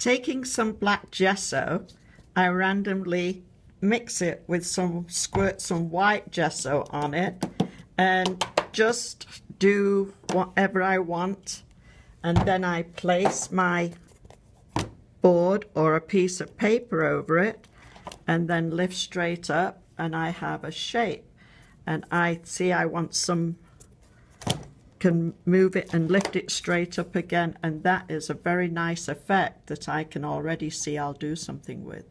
taking some black gesso, I randomly mix it with some, squirt some white gesso on it and just do whatever I want. And then I place my board or a piece of paper over it and then lift straight up and I have a shape. And I see I want some, can move it and lift it straight up again. And that is a very nice effect that I can already see I'll do something with.